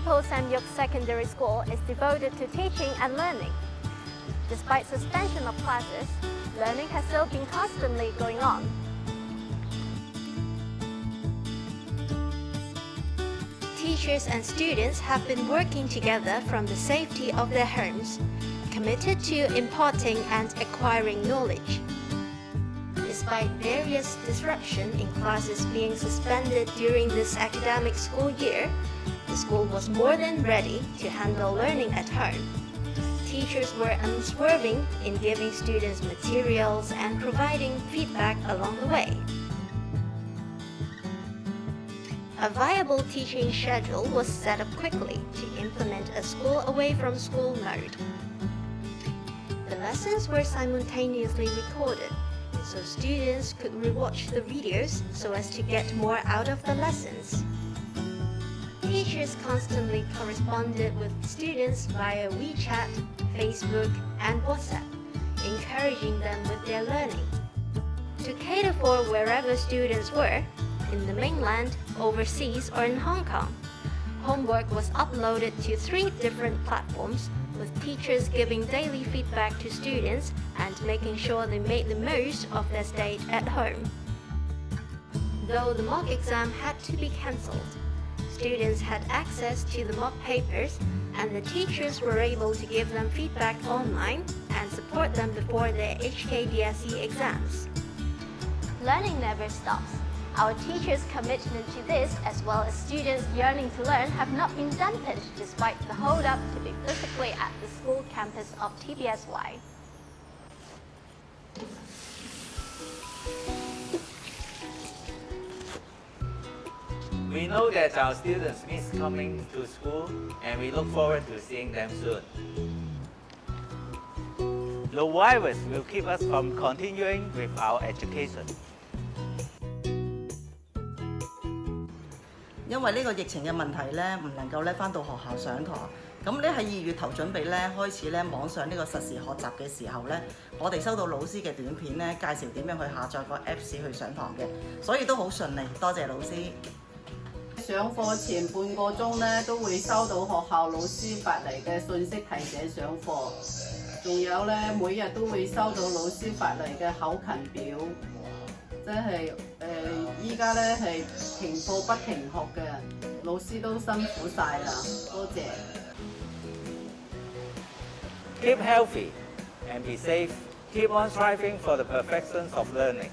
Tai Po Sam Yuk Secondary School is devoted to teaching and learning. Despite suspension of classes, learning has still been constantly going on. Teachers and students have been working together from the safety of their homes, committed to imparting and acquiring knowledge. Despite various disruption in classes being suspended during this academic school year, the school was more than ready to handle learning at home. Teachers were unswerving in giving students materials and providing feedback along the way. A viable teaching schedule was set up quickly to implement a school away from school mode. The lessons were simultaneously recorded, so students could rewatch the videos so as to get more out of the lessons. Teachers constantly corresponded with students via WeChat, Facebook, and WhatsApp, encouraging them with their learning. To cater for wherever students were, in the mainland, overseas, or in Hong Kong. Homework was uploaded to three different platforms, with teachers giving daily feedback to students and making sure they made the most of their stay at home. Though the mock exam had to be cancelled, students had access to the mock papers and the teachers were able to give them feedback online and support them before their HKDSE exams. Learning never stops. Our teachers' commitment to this, as well as students yearning to learn, have not been dampened despite the hold-up to be physically at the school campus of TPSY. We know that our students miss coming to school and we look forward to seeing them soon. The virus will keep us from continuing with our education. 因为呢个疫情嘅问题咧，唔能够咧翻到学校上堂。咁咧喺二月头准备咧开始咧网上呢个实时学习嘅时候咧，我哋收到老师嘅短片咧，介绍点样去下载个 Apps 去上堂嘅，所以都好顺利。多谢老师。 上課前半個鐘咧都會收到學校老師發嚟嘅信息提醒上課，仲有咧每日都會收到老師發嚟嘅考勤表。即係誒，依家咧係停課不停學嘅，老師都辛苦晒啦，多謝。Keep healthy and be safe. Keep on striving for the perfections of learning.